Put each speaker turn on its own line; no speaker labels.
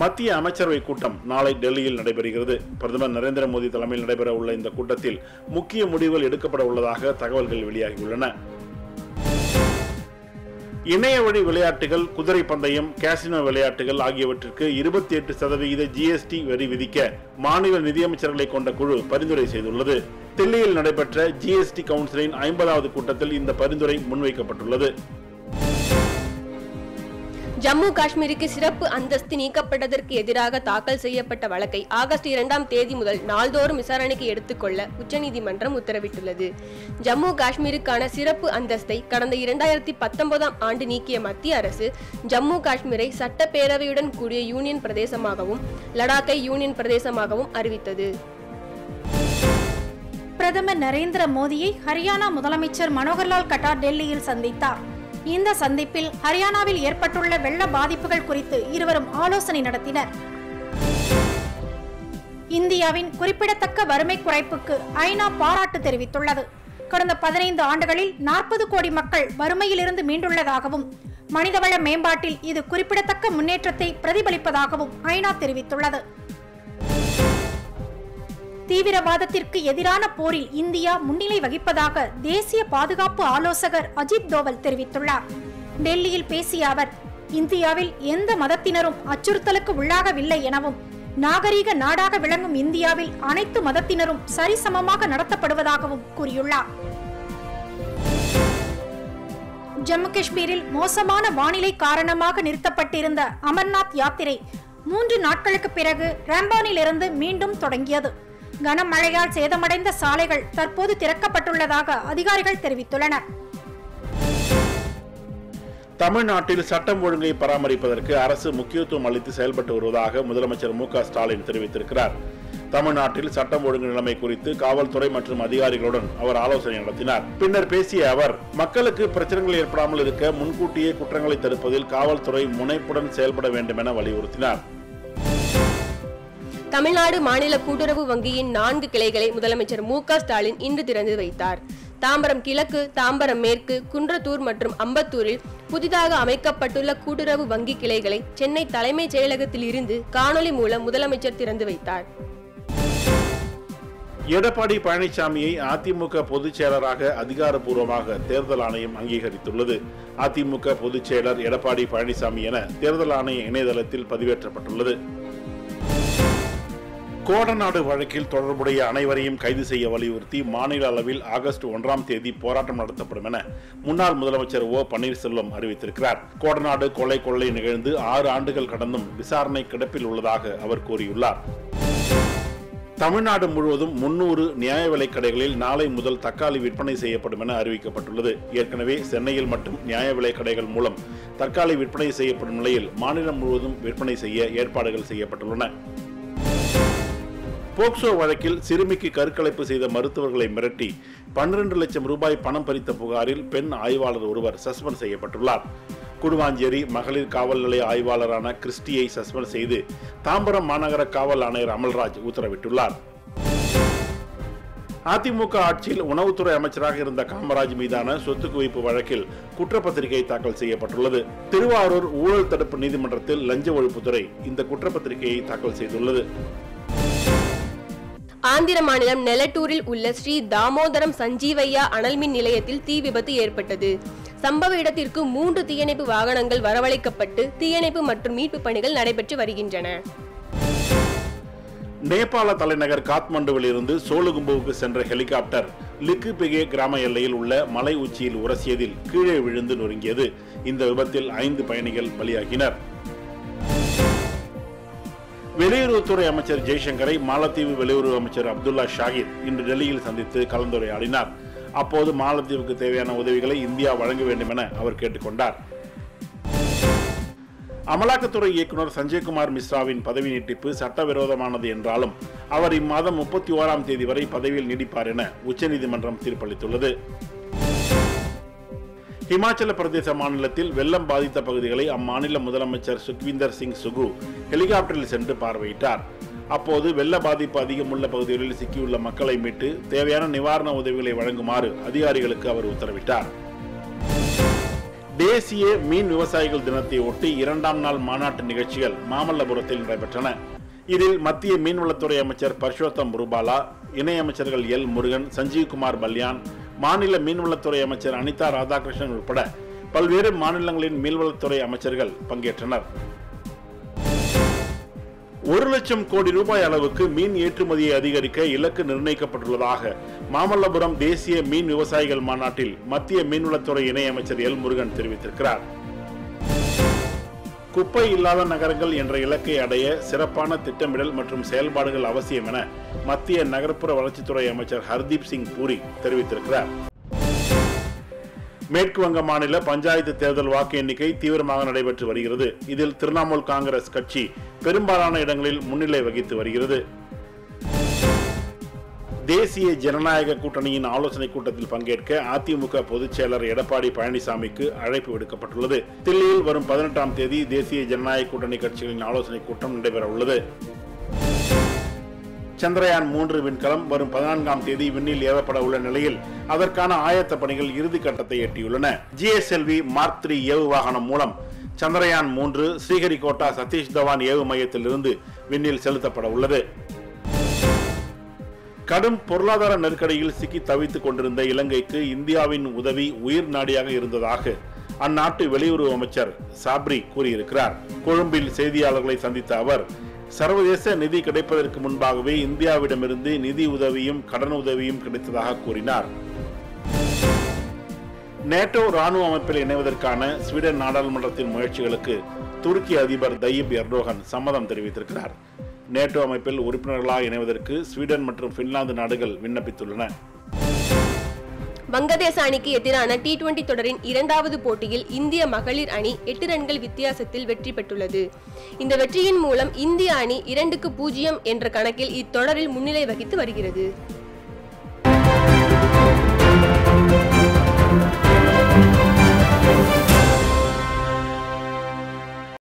மத்திய அமைச்சரவை கூட்டம் நாளை டெல்லியில் நடைபெறுகிறது. பிரதமர் நரேந்திர மோடி தலைமையில் நடைபெற உள்ள இந்த கூட்டத்தில் முக்கிய முடிவுகள் எடுக்கப்பட உள்ளதாக தகவல்கள் வெளியாகியுள்ளன. இணைய வழி விளையாட்டுகள் குதிரை பந்தயம் கேசினோ விளையாட்டுகள் ஆகியவற்றிற்கு இருபத்தி எட்டு சதவிகித ஜிஎஸ்டி வரி விதிக்க மாநில நிதியமைச்சர்களை கொண்ட குழு பரிந்துரை செய்துள்ளது. தில்லியில் நடைபெற்ற ஜிஎஸ்டி கவுன்சிலின் ஐம்பதாவது கூட்டத்தில் இந்த பரிந்துரை முன்வைக்கப்பட்டுள்ளது.
ஜம்மு காஷ்மீருக்கு சிறப்பு அந்தஸ்து நீக்கப்பட்டதற்கு எதிராக தாக்கல் செய்யப்பட்ட வழக்கை ஆகஸ்ட் இரண்டாம் தேதி முதல் நாள்தோறும் விசாரணைக்கு எடுத்துக்கொள்ள உச்சநீதிமன்றம் உத்தரவிட்டுள்ளது. ஜம்மு காஷ்மீருக்கான சிறப்பு அந்தஸ்தை கடந்த இரண்டாயிரத்தி பத்தொன்பதாம் ஆண்டு நீக்கிய மத்திய அரசு ஜம்மு காஷ்மீரை சட்டப்பேரவையுடன் கூடிய யூனியன் பிரதேசமாகவும் லடாக்கை யூனியன் பிரதேசமாகவும் அறிவித்தது.
பிரதமர் நரேந்திர மோடியை ஹரியானா முதலமைச்சர் மனோகர்லால் கட்டார் டெல்லியில் சந்தித்தார். இந்த சந்திப்பில் ஹரியானாவில் ஏற்பட்டுள்ள வெள்ள பாதிப்புகள் குறித்து இருவரும் ஆலோசனை நடத்தினர். இந்தியாவின் குறிப்பிடத்தக்க வறுமை குறைப்புக்கு ஐநா பாராட்டு தெரிவித்துள்ளது. கடந்த பதினைந்து ஆண்டுகளில் நாற்பது கோடி மக்கள் வறுமையிலிருந்து மீண்டுள்ளதாகவும் மனிதவள மேம்பாட்டில் இது குறிப்பிடத்தக்க முன்னேற்றத்தை பிரதிபலிப்பதாகவும் ஐநா தெரிவித்துள்ளது. தீவிரவாதத்திற்கு எதிரான போரில் இந்தியா முன்னிலை வகிப்பதாக தேசிய பாதுகாப்பு ஆலோசகர் அஜித் தோவல் தெரிவித்துள்ளார். டெல்லியில் பேசிய அவர் இந்தியாவில் எந்த மதத்தினரும் அச்சுறுத்தலுக்கு உள்ளாகவில்லை எனவும் நாகரீக நாடாக விளங்கும் இந்தியாவில் அனைத்து மதத்தினரும் சரிசமமாக நடத்தப்படுவதாகவும் கூறியுள்ளார். ஜம்மு காஷ்மீரில் மோசமான வானிலை காரணமாக நிறுத்தப்பட்டிருந்த அமர்நாத் யாத்திரை மூன்று நாட்களுக்கு பிறகு ரம்பானிலிருந்து மீண்டும் தொடங்கியது. கனமழையால் சேதமடைந்த சாலைகள் தற்போது திறக்கப்பட்டுள்ளதாக அதிகாரிகள் தெரிவித்துள்ளனர்.
தமிழ்நாட்டில் சட்டம் ஒழுங்கை பராமரிப்பதற்கு அரசு முக்கியத்துவம் அளித்து செயல்பட்டு வருவதாக முதலமைச்சர் மு க ஸ்டாலின் தெரிவித்திருக்கிறார். தமிழ்நாட்டில் சட்டம் ஒழுங்கு நிலைமை குறித்து காவல்துறை மற்றும் அதிகாரிகளுடன் அவர் ஆலோசனை நடத்தினார். பின்னர் பேசிய அவர் மக்களுக்கு பிரச்சனைகள் ஏற்படாமல் இருக்க முன்கூட்டியே குற்றங்களை தடுப்பதில் காவல்துறை முனைப்புடன் செயல்பட வேண்டும் என வலியுறுத்தினார்.
தமிழ்நாடு மாநில கூட்டுறவு வங்கியின் நான்கு கிளைகளை முதலமைச்சர் மு ஸ்டாலின் இன்று திறந்து வைத்தார். தாம்பரம் கிழக்கு தாம்பரம் மேற்கு குன்றத்தூர் மற்றும் அம்பத்தூரில் புதிதாக அமைக்கப்பட்டுள்ள கூட்டுறவு வங்கி கிளைகளை சென்னை தலைமைச் செயலகத்தில் இருந்து காணொலி மூலம் முதலமைச்சர் திறந்து வைத்தார்.
எடப்பாடி பழனிசாமியை அதிமுக பொதுச் செயலராக அதிகாரப்பூர்வமாக தேர்தல் ஆணையம் அங்கீகரித்துள்ளது. அதிமுக பொதுச் செயலர் எடப்பாடி பழனிசாமி என தேர்தல் ஆணைய இணையதளத்தில் பதிவேற்றப்பட்டுள்ளது. கோடநாடு வழக்கில் தொடர்புடைய அனைவரையும் கைது செய்ய வலியுறுத்தி மாநில அளவில் ஆகஸ்ட் ஒன்றாம் தேதி போராட்டம் நடத்தப்படும் என முன்னாள் முதலமைச்சர் ஓ பன்னீர்செல்வம் அறிவித்திருக்கிறார். கோடநாடு கொலை கொள்ளை நிகழ்ந்து ஆறு ஆண்டுகள் கடந்தும் விசாரணை கிடப்பில் உள்ளதாக அவர் கூறியுள்ளார். தமிழ்நாடு முழுவதும் முன்னூறு நியாய விலைக் கடைகளில் நாளை முதல் தக்காளி விற்பனை செய்யப்படும் என அறிவிக்கப்பட்டுள்ளது. ஏற்கனவே சென்னையில் மட்டும் நியாய விலைக் கடைகள் மூலம் தக்காளி விற்பனை செய்யப்படும் நிலையில் மாநிலம் முழுவதும் விற்பனை செய்ய ஏற்பாடுகள் செய்யப்பட்டுள்ளன. போக்சோ வழக்கில் சிறுமிக்கு கருக்கலைப்பு செய்த மருத்துவர்களை மிரட்டி பன்னிரண்டு லட்சம் ரூபாய் பணம் பறித்த புகாரில் பெண் ஆய்வாளர் ஒருவர் சஸ்பெண்ட் செய்யப்பட்டுள்ளார். குடுவாஞ்சேரி மகளிர் காவல் நிலைய ஆய்வாளரான கிறிஸ்டியை சஸ்பெண்ட் செய்து தாம்பரம் மாநகர காவல் ஆணையர் அமல்ராஜ் உத்தரவிட்டுள்ளார். அதிமுக ஆட்சியில் உணவுத்துறை அமைச்சராக இருந்த காமராஜ் மீதான சொத்து குவிப்பு வழக்கில் குற்றப்பத்திரிகை தாக்கல் செய்யப்பட்டுள்ளது. திருவாரூர் ஊழல் தடுப்பு நீதிமன்றத்தில் லஞ்ச ஒழிப்புத்துறை இந்த குற்றப்பத்திரிகையை தாக்கல் செய்துள்ளது.
ஆந்திர மாநிலம் நெலட்டூரில் உள்ள ஸ்ரீ தாமோதரம் சஞ்சீவையா அனல்மின் நிலையத்தில் தீ விபத்து ஏற்பட்டது. சம்பவ இடத்திற்கு மூன்று தீயணைப்பு வாகனங்கள் வரவழைக்கப்பட்டு தீயணைப்பு மற்றும் மீட்பு பணிகள் நடைபெற்று வருகின்றன.
நேபாள தலைநகர் காத்மண்டுவில் இருந்து சோலுகும்புவுக்கு சென்ற ஹெலிகாப்டர் லிக்குபிகே கிராம எல்லையில் உள்ள மலை உச்சியில் உரசியதில் கீழே விழுந்து நொறுங்கியது. இந்த விபத்தில் ஐந்து பயணிகள் பலியாகினர். வெளியுறவுத்துறை அமைச்சர் ஜெய்சங்கரை மாலத்தீவு வெளியுறவு அமைச்சர் அப்துல்லா ஷாகித் இன்று டெல்லியில் சந்தித்து கலந்துரையாடினார். அப்போது மாலத்தீவுக்கு தேவையான உதவிகளை இந்தியா வழங்க வேண்டும் என அவர் கேட்டுக்கொண்டார். அமலாக்கத்துறை இயக்குனர் சஞ்சய்குமார் மிஸ்ராவின் பதவி நீட்டிப்பு சட்டவிரோதமானது என்றாலும் அவர் இம்மாதம் முப்பத்தி ஓராம் தேதி வரை பதவியில் நீடிப்பார் என உச்சநீதிமன்றம் தீர்ப்பளித்துள்ளது. ஹிமாச்சல பிரதேச மாநிலத்தில் வெள்ளம் பாதித்த பகுதிகளை அம்மாநில முதலமைச்சர் சுக்விந்தர் சிங் சுகு ஹெலிகாப்டரில் சென்று பார்வையிட்டார். அப்போது வெள்ள பாதிப்பு அதிகமுள்ள பகுதிகளில் சிக்கியுள்ள மக்களை மீட்டு தேவையான நிவாரண உதவிகளை வழங்குமாறு அதிகாரிகளுக்கு அவர் உத்தரவிட்டார். தேசிய மீன் விவசாயிகள் தினத்தை ஒட்டி இரண்டாம் நாள் மாநாட்டு நிகழ்ச்சிகள் மாமல்லபுரத்தில் நடைபெற்றன. இதில் மத்திய மீன்வளத்துறை அமைச்சர் பர்ஷோத்தம் ரூபாலா இணையமைச்சர்கள் எல் முருகன் சஞ்சீவ்குமார் பல்யான் மாநில மீன்வளத்துறை அமைச்சர் அனிதா ராதாகிருஷ்ணன் உட்பட பல்வேறு மாநிலங்களின் மீன்வளத்துறை அமைச்சர்கள் பங்கேற்றனர். ஒரு லட்சம் கோடி ரூபாய் அளவுக்கு மீன் ஏற்றுமதியை அதிகரிக்க இலக்கு நிர்ணயிக்கப்பட்டுள்ளதாக மாமல்லபுரம் தேசிய மீன் விவசாயிகள் மாநாட்டில் மத்திய மீன்வளத்துறை இணையமைச்சர் எல் முருகன் தெரிவித்திருக்கிறார். குப்பை இல்லாத நகரங்கள் என்ற இலக்கை அடைய சிறப்பான திட்டமிடல் மற்றும் செயல்பாடுகள் அவசியம் என மத்திய நகர்ப்புற வளர்ச்சித்துறை அமைச்சர் ஹர்தீப் சிங் பூரி தெரிவித்திருக்கிறார். மேற்கு வங்க மாநில பஞ்சாயத்து தேர்தல் வாக்கு எண்ணிக்கை தீவிரமாக நடைபெற்று வருகிறது. இதில் திரிணாமுல் காங்கிரஸ் கட்சி பெரும்பாலான இடங்களில் முன்னிலை வகித்து வருகிறது. தேசிய ஜனநாயக கூட்டணியின் ஆலோசனை கூட்டத்தில் பங்கேற்க அதிமுக பொதுச் செயலர் எடப்பாடி பழனிசாமிக்கு அழைப்பு விடுக்கப்பட்டுள்ளது. தில்லியில் வரும் பதினெட்டாம் தேதி தேசிய ஜனநாயக கூட்டணி கட்சிகளின் ஆலோசனை கூட்டம் நடைபெற உள்ளது சந்திரயான் மூன்று விண்கலம் வரும் பதினான்காம் தேதி விண்ணில் ஏவப்பட உள்ள நிலையில் அதற்கான ஆயத்த பணிகள் இறுதிக்கட்டத்தை எட்டியுள்ளன. ஜிஎஸ்எல்வி மார்க் த்ரீ ஏவு வாகனம் மூலம் சந்திரயான் மூன்று ஸ்ரீஹரிகோட்டா சதீஷ் தவான் ஏவு மையத்தில் இருந்து விண்ணில் செலுத்தப்பட உள்ளது கடும் பொருளாதார நெருக்கடியில் சிக்கி தவித்துக் கொண்டிருந்த இலங்கைக்கு இந்தியாவின் உதவி உயிர் நாடியாக இருந்ததாக அந்நாட்டு வெளியுறவு அமைச்சர் சாப்ரி கூறியிருக்கிறார். கொழும்பில் செய்தியாளர்களை சந்தித்த அவர் சர்வதேச நிதி கிடைப்பதற்கு முன்பாகவே இந்தியாவிடமிருந்து நிதி உதவியும் கடன் உதவியும் கிடைத்ததாக கூறினார். நேட்டோ ராணுவ அமைப்பில் இணைவதற்கான ஸ்வீடன் நாடாளுமன்றத்தின் முயற்சிகளுக்கு துருக்கி அதிபர் தயீப் எர்டோகன் சம்மதம் தெரிவித்திருக்கிறார். நேட்டோ அமைப்பில் உறுப்பினர்களாக இணைவதற்கு ஸ்வீடன் மற்றும் பின்லாந்து நாடுகள் விண்ணப்பித்துள்ளன.
வங்கதேச அணிக்கு எதிரான டி டுவெண்டி தொடரின் இரண்டாவது போட்டியில் இந்திய மகளிர் அணி எட்டு ரன்கள் வித்தியாசத்தில் வெற்றி பெற்றுள்ளது. இந்த வெற்றியின் மூலம் இந்திய அணி இரண்டுக்கு பூஜ்ஜியம் என்ற கணக்கில் இத்தொடரில் முன்னிலை வகித்து வருகிறது.